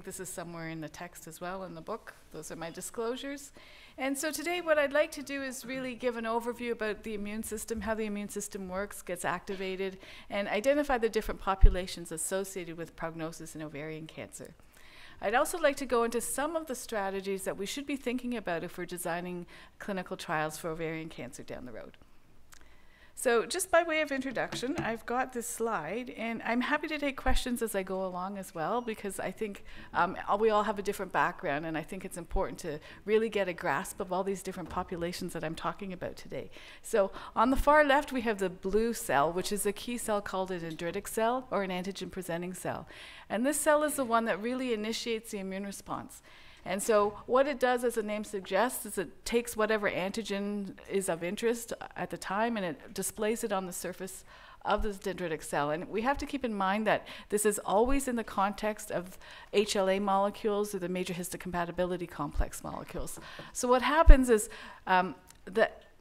think this is somewhere in the text as well in the book. Those are my disclosures. And so today, what I'd like to do is really give an overview about the immune system, how the immune system works, gets activated, and identify the different populations associated with prognosis in ovarian cancer. I'd also like to go into some of the strategies that we should be thinking about if we're designing clinical trials for ovarian cancer down the road. So just by way of introduction, I've got this slide, and I'm happy to take questions as I go along as well, because I think um, we all have a different background, and I think it's important to really get a grasp of all these different populations that I'm talking about today. So on the far left, we have the blue cell, which is a key cell called a dendritic cell, or an antigen-presenting cell. And this cell is the one that really initiates the immune response. And so what it does, as the name suggests, is it takes whatever antigen is of interest at the time and it displays it on the surface of this dendritic cell. And we have to keep in mind that this is always in the context of HLA molecules or the major histocompatibility complex molecules. So what happens is um,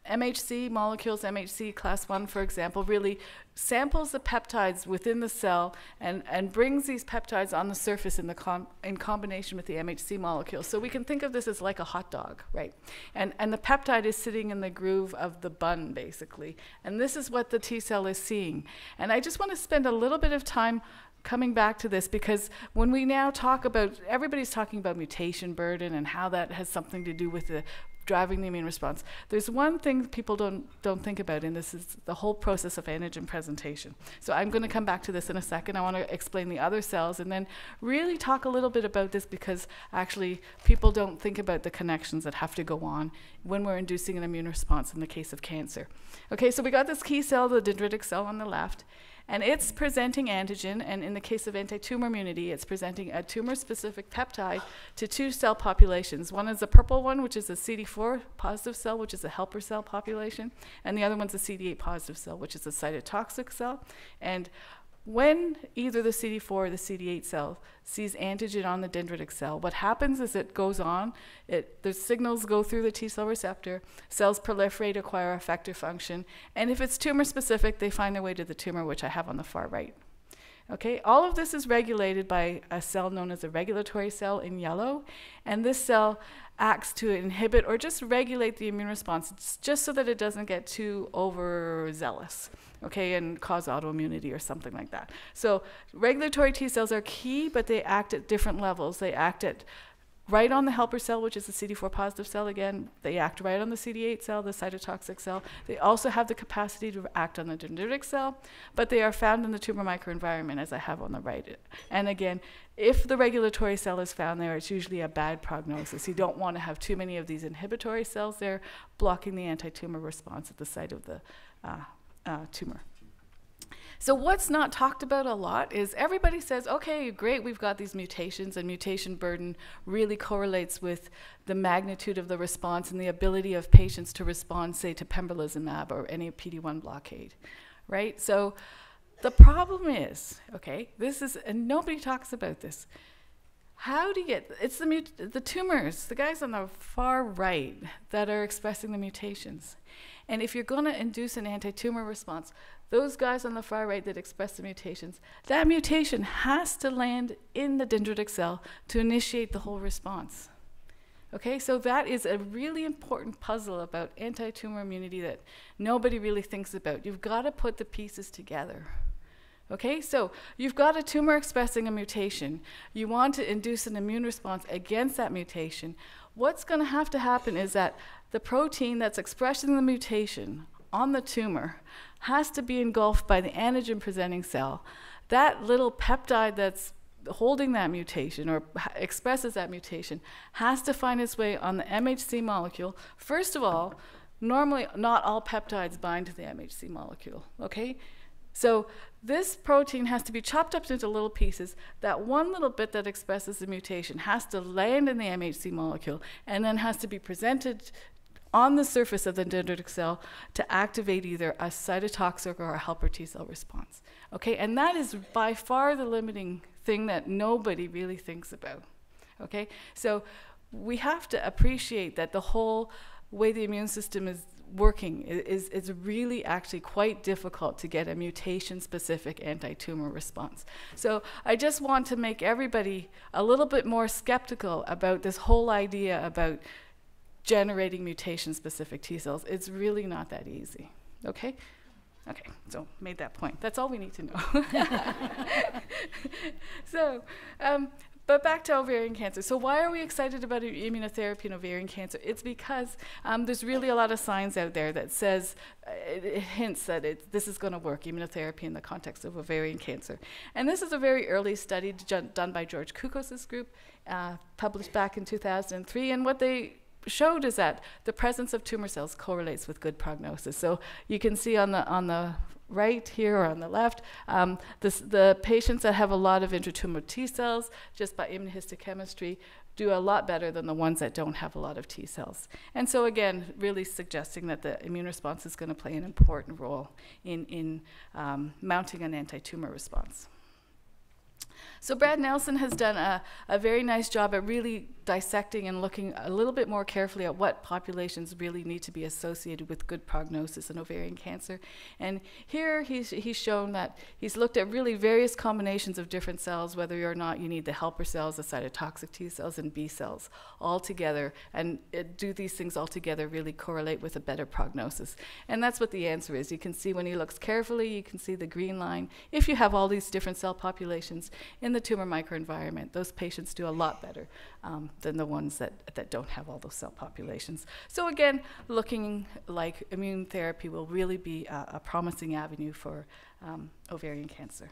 MHC molecules, MHC class 1, for example, really samples the peptides within the cell and, and brings these peptides on the surface in, the com in combination with the MHC molecule. So we can think of this as like a hot dog, right? And, and the peptide is sitting in the groove of the bun, basically. And this is what the T cell is seeing. And I just want to spend a little bit of time coming back to this because when we now talk about everybody's talking about mutation burden and how that has something to do with the driving the immune response. There's one thing people don't, don't think about, and this is the whole process of antigen presentation. So I'm going to come back to this in a second. I want to explain the other cells and then really talk a little bit about this because actually people don't think about the connections that have to go on when we're inducing an immune response in the case of cancer. Okay, so we got this key cell, the dendritic cell on the left. And it's presenting antigen, and in the case of anti-tumor immunity, it's presenting a tumor-specific peptide to two cell populations. One is a purple one, which is a CD4 positive cell, which is a helper cell population, and the other one's a CD8 positive cell, which is a cytotoxic cell. And when either the CD4 or the CD8 cell sees antigen on the dendritic cell, what happens is it goes on, it, the signals go through the T cell receptor, cells proliferate, acquire effector function, and if it's tumor specific, they find their way to the tumor, which I have on the far right. Okay, all of this is regulated by a cell known as a regulatory cell in yellow, and this cell acts to inhibit or just regulate the immune response, just so that it doesn't get too overzealous okay, and cause autoimmunity or something like that. So regulatory T cells are key, but they act at different levels. They act at right on the helper cell, which is the CD4 positive cell again. They act right on the CD8 cell, the cytotoxic cell. They also have the capacity to act on the dendritic cell, but they are found in the tumor microenvironment, as I have on the right. And again, if the regulatory cell is found there, it's usually a bad prognosis. You don't want to have too many of these inhibitory cells there blocking the anti-tumor response at the site of the uh, uh, tumor. So what's not talked about a lot is everybody says, okay, great, we've got these mutations, and mutation burden really correlates with the magnitude of the response and the ability of patients to respond, say, to pembrolizumab or any PD-1 blockade, right? So the problem is, okay, this is, and nobody talks about this. How do you get, it's the, the tumors, the guys on the far right that are expressing the mutations. And if you're going to induce an anti tumor response, those guys on the far right that express the mutations, that mutation has to land in the dendritic cell to initiate the whole response. Okay, so that is a really important puzzle about anti tumor immunity that nobody really thinks about. You've got to put the pieces together. Okay, so you've got a tumor expressing a mutation. You want to induce an immune response against that mutation. What's going to have to happen is that the protein that's expressing the mutation on the tumor has to be engulfed by the antigen presenting cell. That little peptide that's holding that mutation or expresses that mutation has to find its way on the MHC molecule. First of all, normally not all peptides bind to the MHC molecule, okay? So this protein has to be chopped up into little pieces. That one little bit that expresses the mutation has to land in the MHC molecule and then has to be presented on the surface of the dendritic cell to activate either a cytotoxic or a helper T cell response. Okay, and that is by far the limiting thing that nobody really thinks about. Okay, so we have to appreciate that the whole way the immune system is working is, is really actually quite difficult to get a mutation specific anti tumor response. So I just want to make everybody a little bit more skeptical about this whole idea about generating mutation specific T cells. It's really not that easy. Okay? Okay, so made that point. That's all we need to know. so, um, but back to ovarian cancer. So why are we excited about immunotherapy in ovarian cancer? It's because um, there's really a lot of science out there that says, uh, it, it, hints that it, this is going to work, immunotherapy in the context of ovarian cancer. And this is a very early study done by George Coukos' group, uh, published back in 2003. And what they showed is that the presence of tumor cells correlates with good prognosis. So you can see on the on the right here or on the left, um, this, the patients that have a lot of intratumor T cells, just by immunohistochemistry, do a lot better than the ones that don't have a lot of T cells. And so again, really suggesting that the immune response is going to play an important role in, in um, mounting an anti-tumor response. So Brad Nelson has done a, a very nice job at really dissecting and looking a little bit more carefully at what populations really need to be associated with good prognosis in ovarian cancer. And here he's, he's shown that he's looked at really various combinations of different cells, whether or not you need the helper cells, the cytotoxic T cells, and B cells all together. And it, do these things all together really correlate with a better prognosis? And that's what the answer is. You can see when he looks carefully, you can see the green line. If you have all these different cell populations in the tumor microenvironment, those patients do a lot better um, than the ones that, that don't have all those cell populations. So again, looking like immune therapy will really be a, a promising avenue for um, ovarian cancer.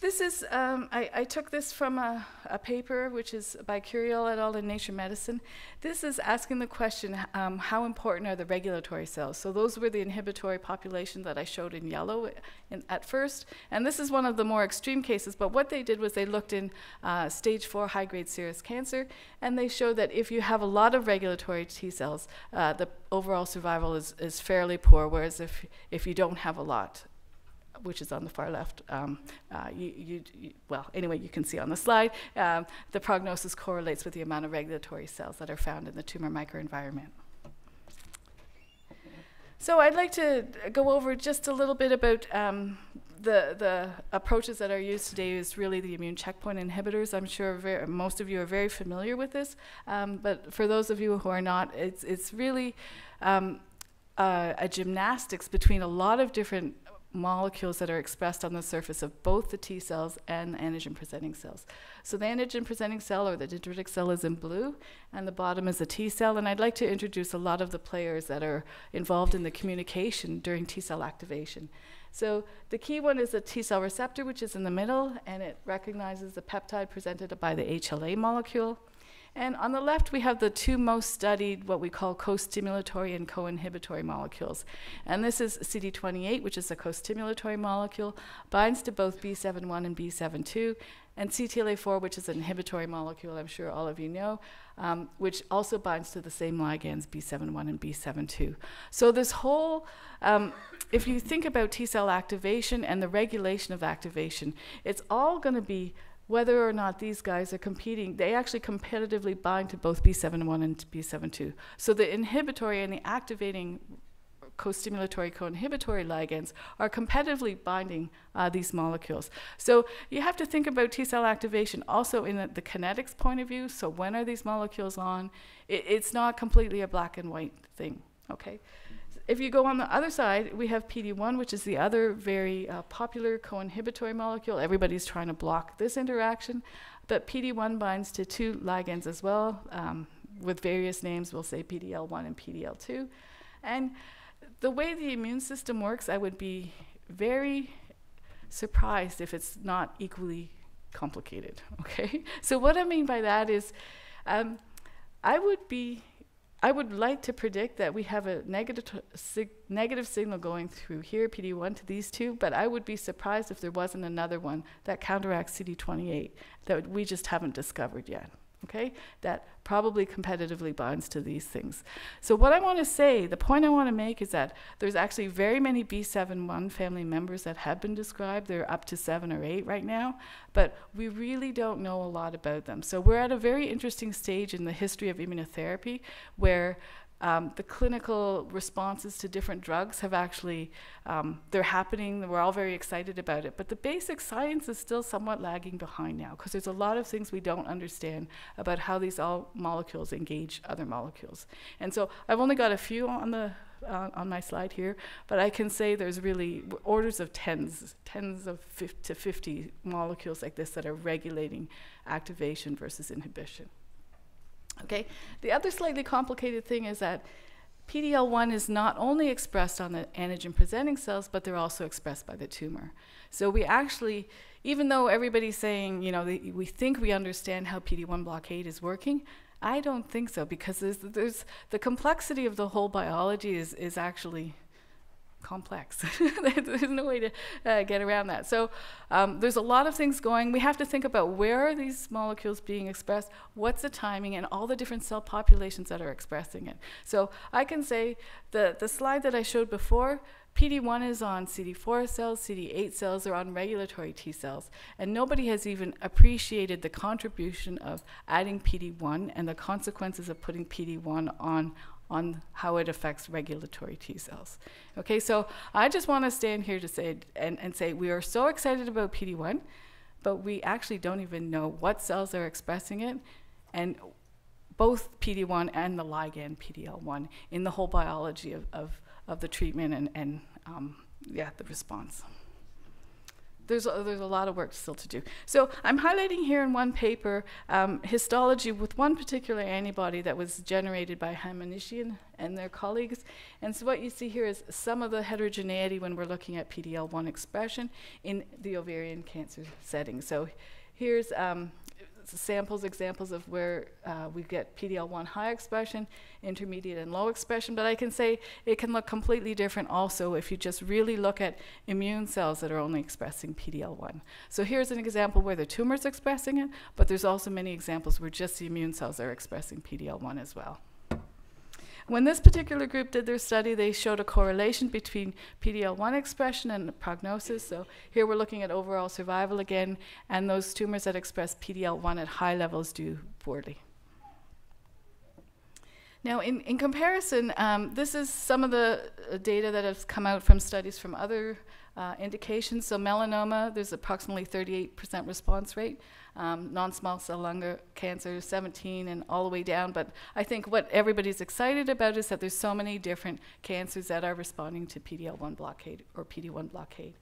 This is, um, I, I, took this from a, a, paper which is by Curiel et al. in Nature Medicine. This is asking the question, um, how important are the regulatory cells? So those were the inhibitory population that I showed in yellow in, at first. And this is one of the more extreme cases, but what they did was they looked in uh, stage four high-grade serous cancer, and they showed that if you have a lot of regulatory T cells, uh, the overall survival is, is fairly poor, whereas if, if you don't have a lot, which is on the far left. Um, uh, you, you, you, well, anyway, you can see on the slide, um, the prognosis correlates with the amount of regulatory cells that are found in the tumor microenvironment. So I'd like to go over just a little bit about um, the, the approaches that are used today is really the immune checkpoint inhibitors. I'm sure most of you are very familiar with this, um, but for those of you who are not, it's, it's really um, uh, a gymnastics between a lot of different molecules that are expressed on the surface of both the T cells and the antigen presenting cells. So the antigen presenting cell or the dendritic cell is in blue, and the bottom is a T cell. And I'd like to introduce a lot of the players that are involved in the communication during T cell activation. So the key one is the T cell receptor, which is in the middle, and it recognizes the peptide presented by the HLA molecule. And on the left, we have the two most studied, what we call co-stimulatory and co-inhibitory molecules. And this is CD28, which is a co-stimulatory molecule, binds to both B71 and B72, and CTLA4, which is an inhibitory molecule, I'm sure all of you know, um, which also binds to the same ligands, B71 and B72. So this whole, um, if you think about T cell activation and the regulation of activation, it's all going to be whether or not these guys are competing, they actually competitively bind to both B71 and B72. So the inhibitory and the activating co-stimulatory, co-inhibitory ligands are competitively binding uh, these molecules. So you have to think about T cell activation also in the, the kinetics point of view. So when are these molecules on? It, it's not completely a black and white thing, okay? If you go on the other side, we have PD-1, which is the other very uh, popular co-inhibitory molecule. Everybody's trying to block this interaction, but PD-1 binds to two ligands as well, um, with various names. We'll say PDL1 and PDL2. And the way the immune system works, I would be very surprised if it's not equally complicated, okay? So what I mean by that is um, I would be I would like to predict that we have a negative, sig negative signal going through here, PD1 to these two, but I would be surprised if there wasn't another one that counteracts CD28 that we just haven't discovered yet. Okay, that probably competitively binds to these things. So what I want to say, the point I want to make is that there's actually very many B7-1 family members that have been described. They're up to seven or eight right now, but we really don't know a lot about them. So we're at a very interesting stage in the history of immunotherapy where um, the clinical responses to different drugs have actually, um, they're happening, we're all very excited about it, but the basic science is still somewhat lagging behind now because there's a lot of things we don't understand about how these all molecules engage other molecules. And so I've only got a few on the uh, on my slide here, but I can say there's really orders of tens, tens of to 50 molecules like this that are regulating activation versus inhibition. Okay, the other slightly complicated thing is that PD-L1 is not only expressed on the antigen presenting cells, but they're also expressed by the tumor. So we actually, even though everybody's saying, you know, we think we understand how PD-1 blockade is working, I don't think so because there's, there's the complexity of the whole biology is, is actually complex. there's no way to uh, get around that. So um, there's a lot of things going. We have to think about where are these molecules being expressed, what's the timing, and all the different cell populations that are expressing it. So I can say the, the slide that I showed before, PD1 is on CD4 cells, CD8 cells are on regulatory T cells. And nobody has even appreciated the contribution of adding PD1 and the consequences of putting PD1 on on how it affects regulatory T cells. Okay, so I just want to stand here to say and, and say we are so excited about PD1, but we actually don't even know what cells are expressing it, and both PD1 and the ligand PDL1 in the whole biology of, of, of the treatment and, and um, yeah, the response there's a, there's a lot of work still to do. So I'm highlighting here in one paper um, histology with one particular antibody that was generated by Hamanishi and their colleagues. And so what you see here is some of the heterogeneity when we're looking at PDL1 expression in the ovarian cancer setting. So here's um, samples, examples of where uh, we get PDL1 high expression, intermediate and low expression, but I can say it can look completely different also if you just really look at immune cells that are only expressing PDL1. So here's an example where the tumor's expressing it, but there's also many examples where just the immune cells are expressing PDL1 as well. When this particular group did their study, they showed a correlation between PD-L1 expression and prognosis. So here we're looking at overall survival again, and those tumors that express PD-L1 at high levels do poorly. Now, in, in comparison, um, this is some of the uh, data that has come out from studies from other uh, indications. So melanoma, there's approximately 38% response rate um, non-small cell lung cancer, 17 and all the way down. But I think what everybody's excited about is that there's so many different cancers that are responding to PD-L1 blockade or PD-1 blockade.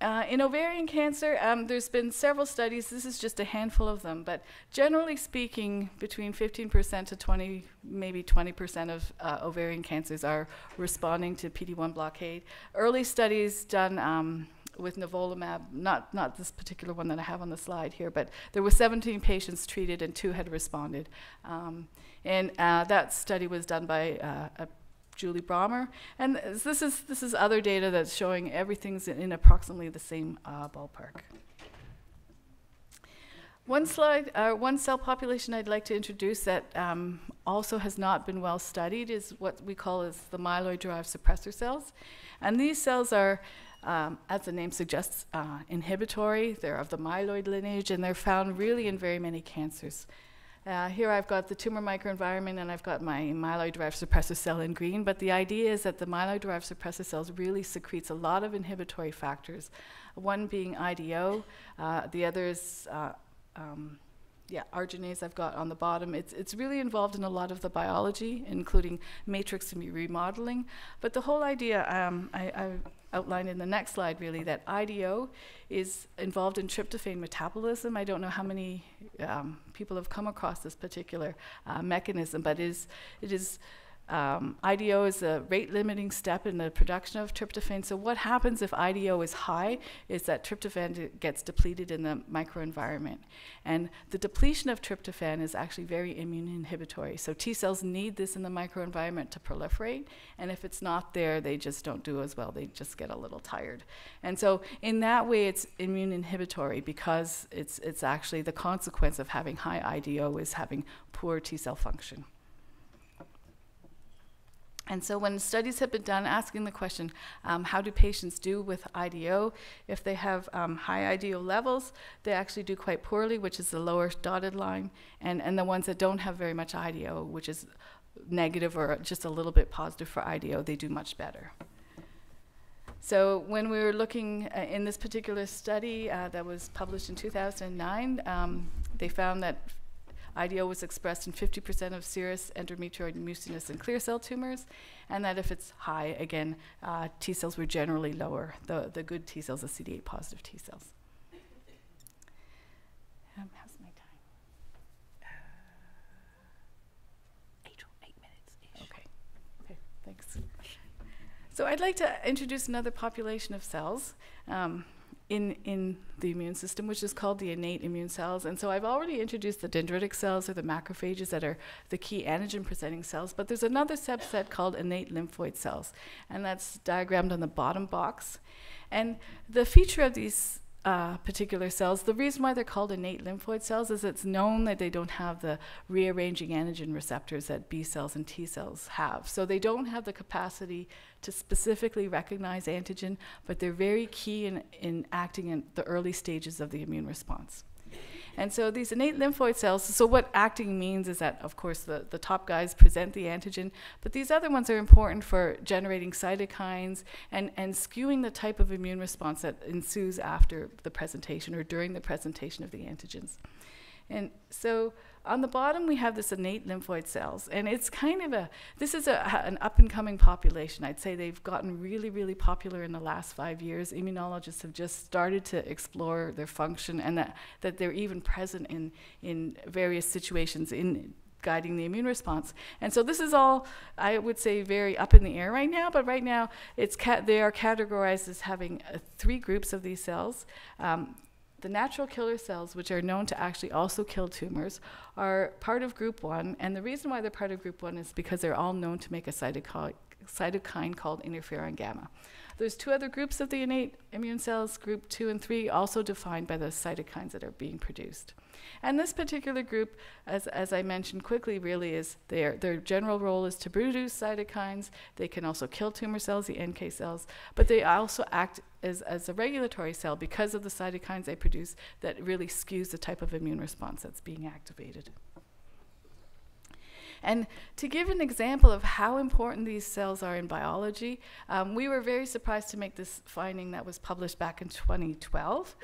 Uh, in ovarian cancer, um, there's been several studies. This is just a handful of them, but generally speaking, between 15% to 20, maybe 20% of uh, ovarian cancers are responding to PD-1 blockade. Early studies done um, with nivolumab, not, not this particular one that I have on the slide here, but there were 17 patients treated and two had responded. Um, and uh, that study was done by uh, Julie Brahmer. And this is, this is other data that's showing everything's in, in approximately the same uh, ballpark. One slide, uh, one cell population I'd like to introduce that um, also has not been well studied is what we call as the myeloid-derived suppressor cells. And these cells are um, as the name suggests, uh, inhibitory. They're of the myeloid lineage, and they're found really in very many cancers. Uh, here I've got the tumor microenvironment, and I've got my myeloid-derived suppressor cell in green. But the idea is that the myeloid-derived suppressor cells really secretes a lot of inhibitory factors. One being IDO, uh, the other is uh, um, yeah, arginase I've got on the bottom. It's, it's really involved in a lot of the biology, including matrix remodeling. But the whole idea, um, I, I outlined in the next slide really that IDO is involved in tryptophan metabolism. I don't know how many um, people have come across this particular uh, mechanism, but it is, it is um, IDO is a rate limiting step in the production of tryptophan. So, what happens if IDO is high is that tryptophan gets depleted in the microenvironment. And the depletion of tryptophan is actually very immune inhibitory. So, T cells need this in the microenvironment to proliferate. And if it's not there, they just don't do as well. They just get a little tired. And so, in that way, it's immune inhibitory because it's, it's actually the consequence of having high IDO is having poor T cell function. And so, when studies have been done asking the question, um, how do patients do with IDO? If they have um, high IDO levels, they actually do quite poorly, which is the lower dotted line. And, and the ones that don't have very much IDO, which is negative or just a little bit positive for IDO, they do much better. So, when we were looking uh, in this particular study uh, that was published in 2009, um, they found that IDO was expressed in 50% of serous endometrioid mucinous and clear cell tumors, and that if it's high, again, uh, T cells were generally lower, the, the good T cells, the CD8 positive T cells. Um, how's my time? Uh, eight, eight minutes. Okay. Okay, thanks. So I'd like to introduce another population of cells. Um, in, in the immune system, which is called the innate immune cells. And so I've already introduced the dendritic cells or the macrophages that are the key antigen presenting cells, but there's another subset called innate lymphoid cells, and that's diagrammed on the bottom box. And the feature of these uh, particular cells. The reason why they're called innate lymphoid cells is it's known that they don't have the rearranging antigen receptors that B cells and T cells have. So they don't have the capacity to specifically recognize antigen, but they're very key in, in acting in the early stages of the immune response. And so these innate lymphoid cells, so what acting means is that, of course, the, the top guys present the antigen, but these other ones are important for generating cytokines and, and skewing the type of immune response that ensues after the presentation or during the presentation of the antigens. And so on the bottom, we have this innate lymphoid cells, and it's kind of a, this is a, an up and coming population. I'd say they've gotten really, really popular in the last five years. Immunologists have just started to explore their function and that, that they're even present in, in various situations in guiding the immune response. And so this is all, I would say, very up in the air right now, but right now it's they are categorized as having uh, three groups of these cells. Um, the natural killer cells, which are known to actually also kill tumors, are part of group one. And the reason why they're part of group one is because they're all known to make a cytokine, cytokine called interferon gamma. There's two other groups of the innate immune cells, group two and three, also defined by the cytokines that are being produced. And this particular group, as, as I mentioned quickly, really is their, their general role is to produce cytokines. They can also kill tumor cells, the NK cells, but they also act as, as a regulatory cell because of the cytokines they produce that really skews the type of immune response that's being activated. And to give an example of how important these cells are in biology, um, we were very surprised to make this finding that was published back in 2012.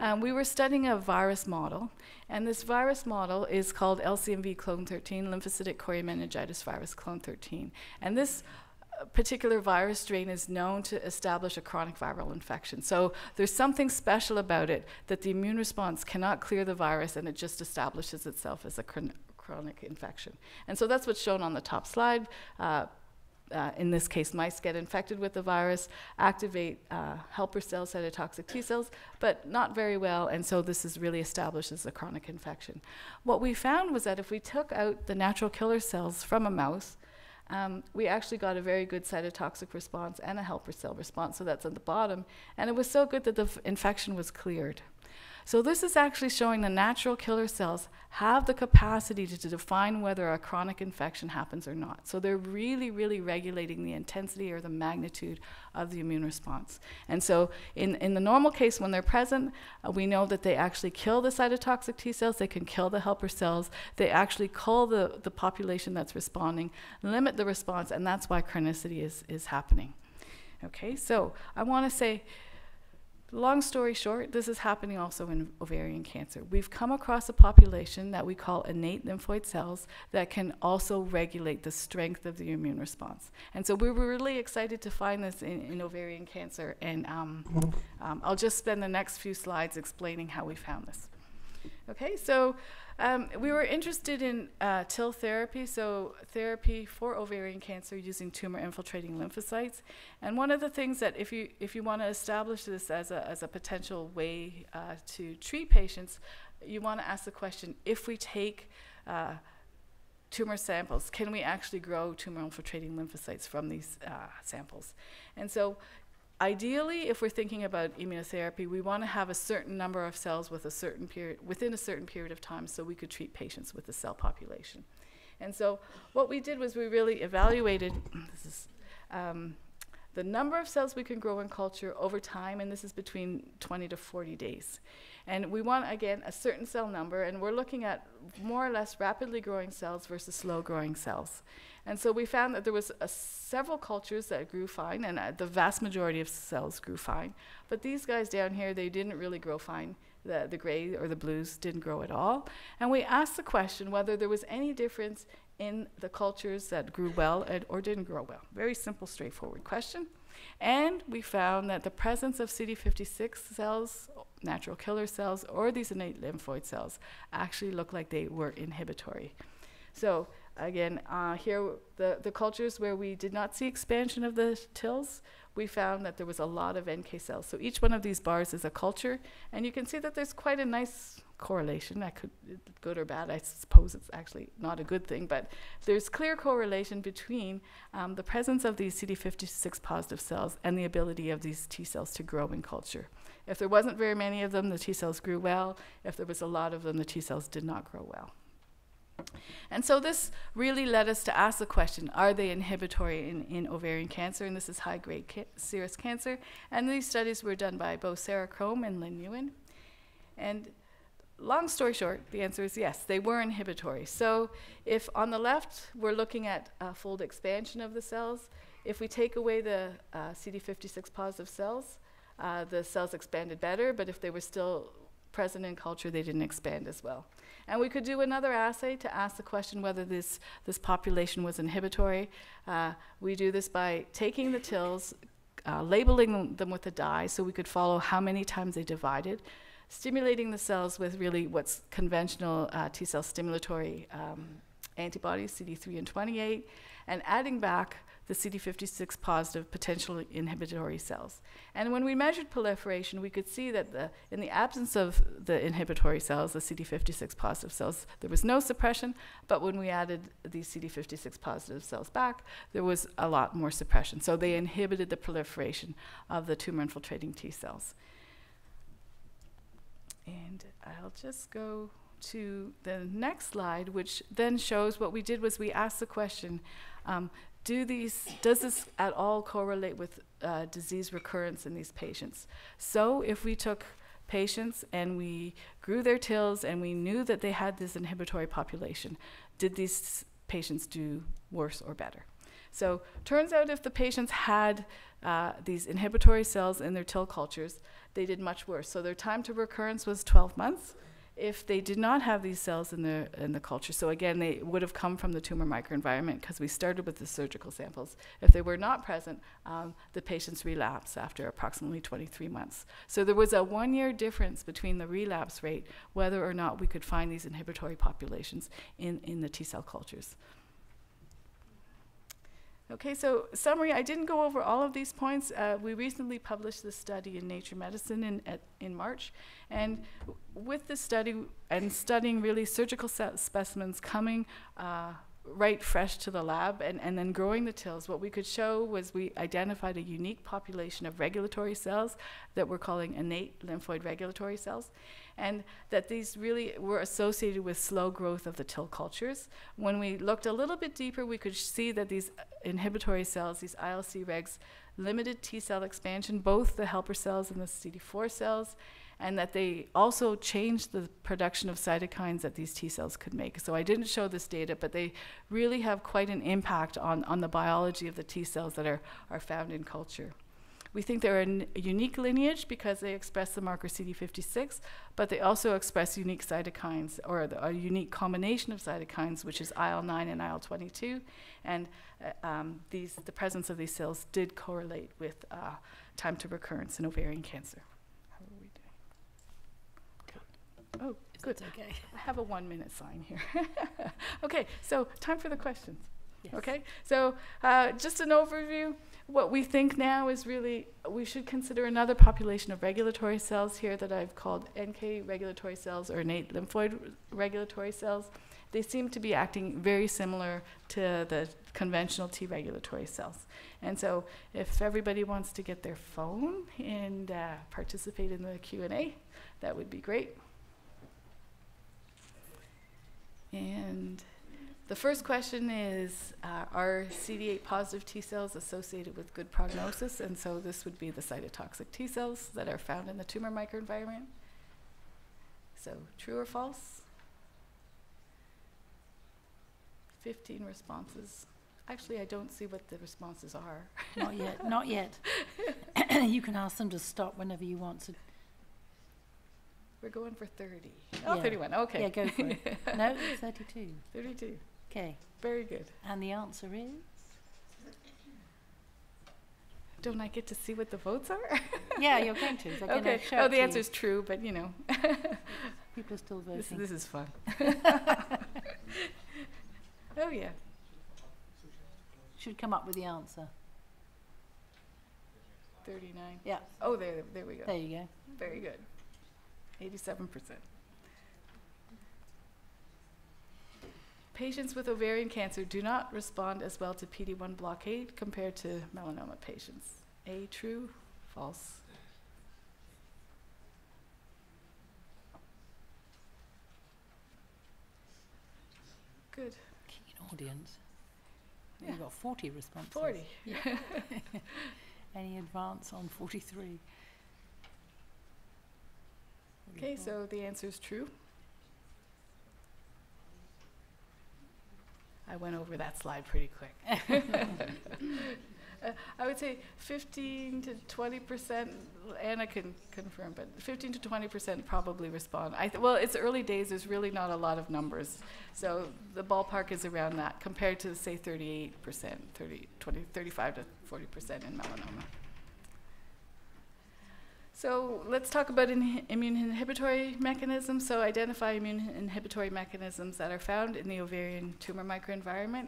Um, we were studying a virus model, and this virus model is called LCMV clone 13, lymphocytic choriomeningitis virus clone 13. And this uh, particular virus strain is known to establish a chronic viral infection. So there's something special about it that the immune response cannot clear the virus and it just establishes itself as a chronic infection. And so that's what's shown on the top slide. Uh, uh, in this case, mice get infected with the virus, activate uh, helper cells, cytotoxic T cells, but not very well, and so this is really established as a chronic infection. What we found was that if we took out the natural killer cells from a mouse, um, we actually got a very good cytotoxic response and a helper cell response, so that's at the bottom, and it was so good that the infection was cleared. So this is actually showing the natural killer cells have the capacity to, to, define whether a chronic infection happens or not. So they're really, really regulating the intensity or the magnitude of the immune response. And so in, in the normal case, when they're present, uh, we know that they actually kill the cytotoxic T cells, they can kill the helper cells, they actually cull the, the population that's responding, limit the response, and that's why chronicity is, is happening. Okay, so I want to say, Long story short, this is happening also in ovarian cancer. We've come across a population that we call innate lymphoid cells that can also regulate the strength of the immune response. And so we were really excited to find this in, in ovarian cancer. And um, um, I'll just spend the next few slides explaining how we found this. Okay, so um, we were interested in uh, TIL therapy, so therapy for ovarian cancer using tumor infiltrating lymphocytes. And one of the things that if you if you want to establish this as a as a potential way uh, to treat patients, you want to ask the question: if we take uh, tumor samples, can we actually grow tumor infiltrating lymphocytes from these uh, samples? And so Ideally, if we're thinking about immunotherapy, we want to have a certain number of cells with a certain period, within a certain period of time so we could treat patients with the cell population. And so what we did was we really evaluated this is, um, the number of cells we can grow in culture over time, and this is between 20 to 40 days. And we want, again, a certain cell number, and we're looking at more or less rapidly growing cells versus slow growing cells. And so we found that there was several cultures that grew fine, and uh, the vast majority of cells grew fine. But these guys down here, they didn't really grow fine. The, the gray or the blues didn't grow at all. And we asked the question whether there was any difference in the cultures that grew well or didn't grow well. Very simple, straightforward question. And we found that the presence of CD56 cells, natural killer cells, or these innate lymphoid cells actually looked like they were inhibitory. So again, uh, here, the, the cultures where we did not see expansion of the TILs, we found that there was a lot of NK cells. So each one of these bars is a culture, and you can see that there's quite a nice correlation. That could, good or bad, I suppose it's actually not a good thing, but there's clear correlation between um, the presence of these CD56 positive cells and the ability of these T cells to grow in culture. If there wasn't very many of them, the T cells grew well. If there was a lot of them, the T cells did not grow well. And so this really led us to ask the question, are they inhibitory in, in ovarian cancer? And this is high-grade ca serous cancer. And these studies were done by both Sara Crome and Linh Nguyen. And long story short, the answer is yes, they were inhibitory. So if on the left, we're looking at uh, fold expansion of the cells, if we take away the uh, CD56 positive cells, uh, the cells expanded better, but if they were still present in culture, they didn't expand as well. And we could do another assay to ask the question whether this, this population was inhibitory. Uh, we do this by taking the TILs, uh, labeling them with a dye so we could follow how many times they divided, stimulating the cells with really what's conventional uh, T cell stimulatory um, antibodies, CD3 and 28, and adding back the CD56 positive potential inhibitory cells. And when we measured proliferation, we could see that the, in the absence of the inhibitory cells, the CD56 positive cells, there was no suppression, but when we added these CD56 positive cells back, there was a lot more suppression. So they inhibited the proliferation of the tumor infiltrating T cells. And I'll just go to the next slide, which then shows what we did was we asked the question, um, do these, does this at all correlate with uh, disease recurrence in these patients? So if we took patients and we grew their TILs and we knew that they had this inhibitory population, did these patients do worse or better? So turns out if the patients had uh, these inhibitory cells in their TIL cultures, they did much worse. So their time to recurrence was 12 months, if they did not have these cells in the in the culture, so again, they would have come from the tumor microenvironment because we started with the surgical samples. If they were not present, um, the patients relapse after approximately 23 months. So there was a one-year difference between the relapse rate, whether or not we could find these inhibitory populations in in the T cell cultures. Okay, so summary, I didn't go over all of these points. Uh, we recently published this study in Nature Medicine in, at, in March. And with this study and studying really surgical specimens coming uh, right fresh to the lab and, and then growing the TILs, what we could show was we identified a unique population of regulatory cells that we're calling innate lymphoid regulatory cells, and that these really were associated with slow growth of the TIL cultures. When we looked a little bit deeper, we could see that these inhibitory cells, these ILC regs, limited T cell expansion, both the helper cells and the CD4 cells, and that they also changed the production of cytokines that these T cells could make. So I didn't show this data, but they really have quite an impact on, on the biology of the T cells that are, are found in culture. We think they're a, unique lineage because they express the marker CD56, but they also express unique cytokines or the, a unique combination of cytokines, which is IL-9 and IL-22. And uh, um, these, the presence of these cells did correlate with uh, time to recurrence in ovarian cancer. Oh, Is good. Okay. I have a one minute sign here. okay, so time for the questions. Yes. Okay, so uh, just an overview. What we think now is really we should consider another population of regulatory cells here that I've called NK regulatory cells or innate lymphoid regulatory cells. They seem to be acting very similar to the conventional T regulatory cells. And so, if everybody wants to get their phone and uh, participate in the Q and A, that would be great. And the first question is uh, Are CD8 positive T cells associated with good prognosis? And so this would be the cytotoxic T cells that are found in the tumor microenvironment. So, true or false? 15 responses. Actually, I don't see what the responses are. Not yet. Not yet. you can ask them to stop whenever you want to. We're going for 30. Oh, Yeah. 31. Okay. Yeah, go for it. no, 32. 32. Okay. Very good. And the answer is Don't I get to see what the votes are? yeah, you're going to. They're going okay. to show Oh, the answer is true, but you know, People are still this, voting. this is fun. oh, yeah. Should come up with the answer. 39. Yeah. Oh, there, there we go. There you go. Very good. 87%. Patients with ovarian cancer do not respond as well to PD-1 blockade compared to melanoma patients. A, true, false. Good. Keen audience. Yeah. You've got 40 responses. 40. Yeah. Any advance on 43? Okay, so the answer is true. I went over that slide pretty quick. Uh, I would say 15 to 20 percent. Anna can confirm, but 15 to 20 percent probably respond. I th- well, it's early days. There's really not a lot of numbers, so the ballpark is around that compared to say 38 percent, 30, 20, 35 to 40 percent in melanoma. So let's talk about inhi- immune inhibitory mechanisms. So identify immune inhibitory mechanisms that are found in the ovarian tumor microenvironment.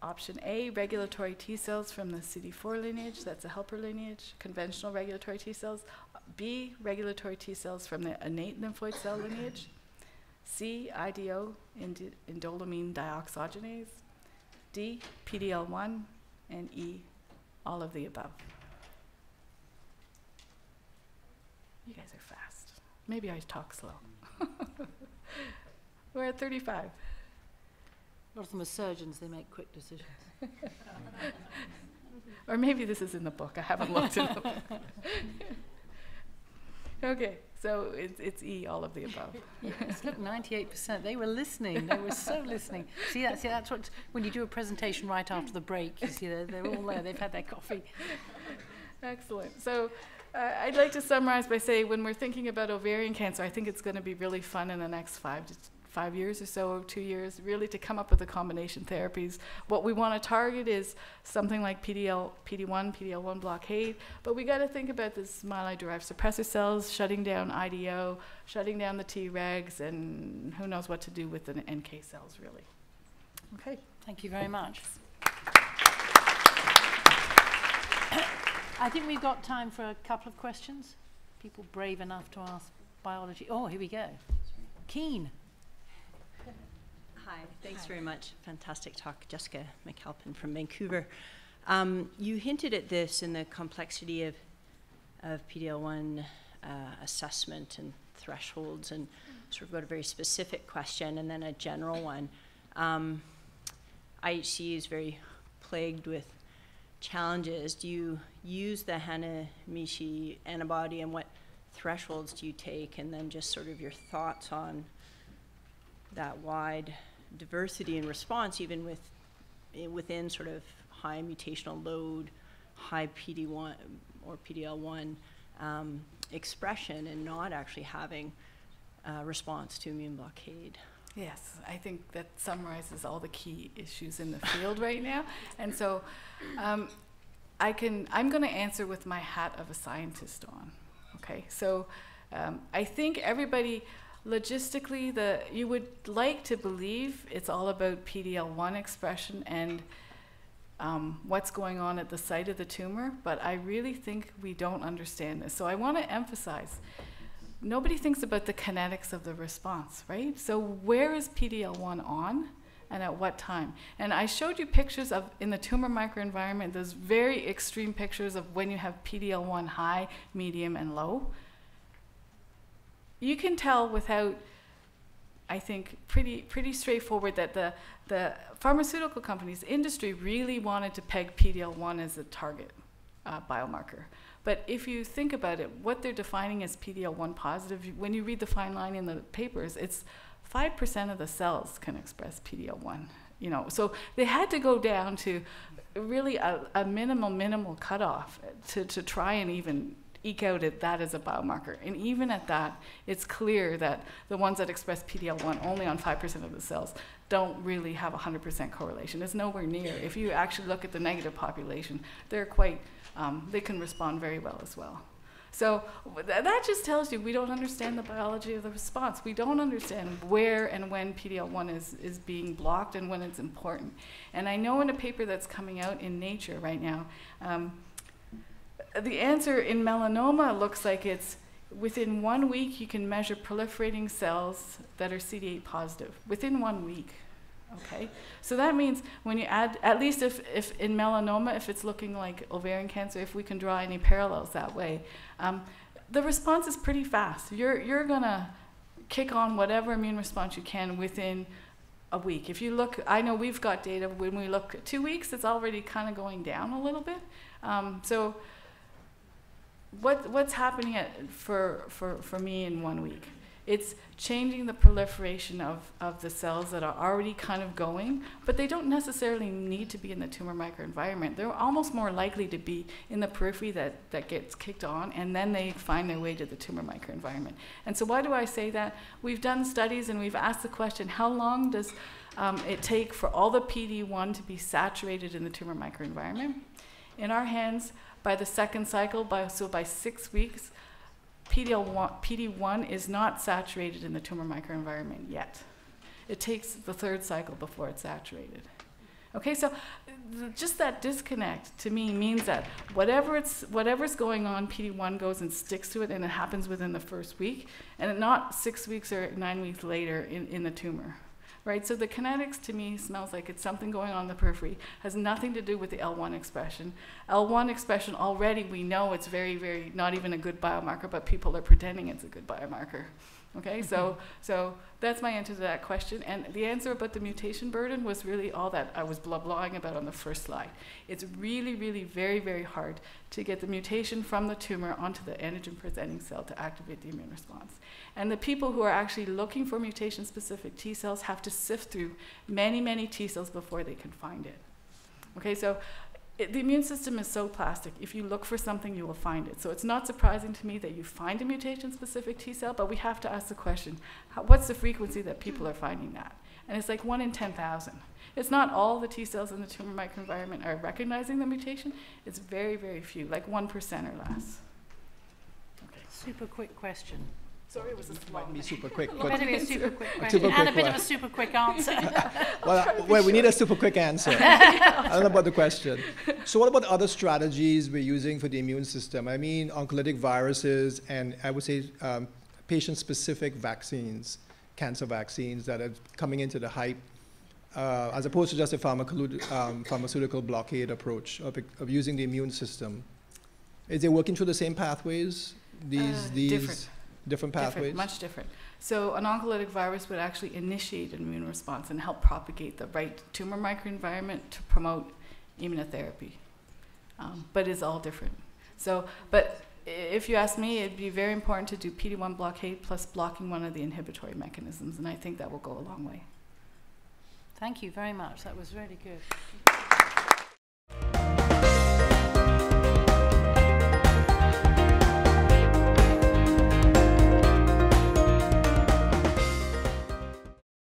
Option A, regulatory T cells from the CD4 lineage, that's a helper lineage, conventional regulatory T cells. B, regulatory T cells from the innate lymphoid cell lineage. C, IDO, ind- indoleamine dioxygenase. D, PDL1. And E, all of the above. You guys are fast. Maybe I talk slow. We're at 35. A lot of them are surgeons, they make quick decisions. Or maybe this is in the book. I haven't looked in the book. okay, so it's, it's E, all of the above. Yes, look, 98%. They were listening. They were so listening. See, that, see, that's what, when you do a presentation right after the break, you see, they're, they're all there. They've had their coffee. Excellent. So I'd like to summarize by saying when we're thinking about ovarian cancer, I think it's going to be really fun in the next five to five years or so, two years, really to come up with the combination therapies. What we want to target is something like PDL, PD1, PD-L1 blockade, but we got to think about this myeloid-derived suppressor cells, shutting down IDO, shutting down the Tregs, and who knows what to do with the NK cells, really. Okay. Thank you very much. I think we've got time for a couple of questions. People brave enough to ask biology. Oh, here we go. Keen. Hi, thanks very much. Fantastic talk, Jessica McAlpine from Vancouver. Um, you hinted at this in the complexity of, of PDL1 uh, assessment and thresholds, and sort of got a very specific question and then a general one. Um, IHC is very plagued with challenges. Do you use the Hamanishi antibody, and what thresholds do you take? And then just sort of your thoughts on that wide diversity in response, even with eh, within sort of high mutational load, high PD1 or PDL1 um, expression, and not actually having uh, response to immune blockade. Yes, I think that summarizes all the key issues in the field right now. And so um, I can, I'm going to answer with my hat of a scientist on. Okay, so um, I think everybody logistically, the you would like to believe it's all about PD-L1 expression and um, what's going on at the site of the tumor, but I really think we don't understand this. So I want to emphasize nobody thinks about the kinetics of the response, right? So where is PD-L1 on and at what time? And I showed you pictures of in the tumor microenvironment, those very extreme pictures of when you have PD-L1 high, medium, and low. You can tell without I think pretty pretty straightforward that the the pharmaceutical companies industry really wanted to peg PD-L1 as a target uh, biomarker. But if you think about it, what they're defining as PD-L1 positive, when you read the fine line in the papers, it's 5% of the cells can express PD-L1. You know, so they had to go down to really a, a minimal, minimal cutoff to, to try and even eke out it, that as a biomarker. And even at that, it's clear that the ones that express PD-L1 only on 5% of the cells don't really have 100% correlation. It's nowhere near. If you actually look at the negative population, they're quite um, they can respond very well as well. So that just tells you we don't understand the biology of the response. We don't understand where and when PD-L1 is, is being blocked and when it's important. And I know in a paper that's coming out in Nature right now, um, the answer in melanoma looks like it's within one week you can measure proliferating cells that are CD8 positive. Within one week. Okay, so that means when you add, at least if, if in melanoma, if it's looking like ovarian cancer, if we can draw any parallels that way, um, the response is pretty fast. You're, you're gonna kick on whatever immune response you can within a week. If you look, I know we've got data, when we look at two weeks, it's already kind of going down a little bit. Um, so what, what's happening at, for, for, for me in one week? It's changing the proliferation of, of the cells that are already kind of going, but they don't necessarily need to be in the tumor microenvironment. They're almost more likely to be in the periphery that, that gets kicked on, and then they find their way to the tumor microenvironment. And so, why do I say that? We've done studies and we've asked the question how long does um, it take for all the PD1 to be saturated in the tumor microenvironment? In our hands, by the second cycle, by, so by six weeks, PD-L1, PD-1 is not saturated in the tumor microenvironment yet. It takes the third cycle before it's saturated. Okay, so just that disconnect to me means that whatever it's whatever's going on, PD-1 goes and sticks to it, and it happens within the first week, and not six weeks or nine weeks later in, in the tumor right? So the kinetics to me smells like it's something going on in the periphery, has nothing to do with the L1 expression. L1 expression already we know it's very, very not even a good biomarker, but people are pretending it's a good biomarker. Okay, so so that's my answer to that question. And the answer about the mutation burden was really all that I was blah blahing about on the first slide. It's really, really very, very hard to get the mutation from the tumor onto the antigen presenting cell to activate the immune response. And the people who are actually looking for mutation specific T cells have to sift through many, many T cells before they can find it. Okay, so it, the immune system is so plastic. If you look for something, you will find it. So it's not surprising to me that you find a mutation specific T cell, but we have to ask the question how, what's the frequency that people are finding that? And it's like one in 10,000. It's not all the T cells in the tumor microenvironment are recognizing the mutation, it's very, very few, like 1% or less. Okay. Super quick question. Sorry, it was a Might be super quick, but but a bit of a super quick question super and a bit of a super quick answer. well, well we need a super quick answer. I don't know about the question. So, what about other strategies we're using for the immune system? I mean, oncolytic viruses, and I would say um, patient-specific vaccines, cancer vaccines that are coming into the hype, uh, as opposed to just a um, pharmaceutical blockade approach of, of, using the immune system. Is it working through the same pathways? These, uh, these different different pathways? Different, much different. So an oncolytic virus would actually initiate an immune response and help propagate the right tumor microenvironment to promote immunotherapy. Um, but it's all different. So, but if you ask me, it'd be very important to do PD-1 blockade plus blocking one of the inhibitory mechanisms, and I think that will go a long way. Thank you very much. That was really good.